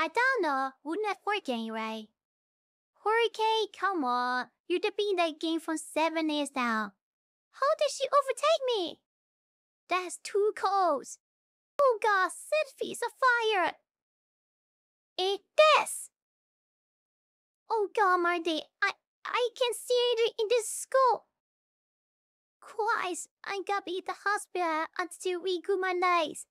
I don't know. Wouldn't have work anyway. Hurricane, come on. You're been that game from seven years now. How did she overtake me? That's too close. Oh god, set feet of fire. It this. Oh god, Marty, I I can see it in the school. Christ, I gotta be at the hospital until we good my legs.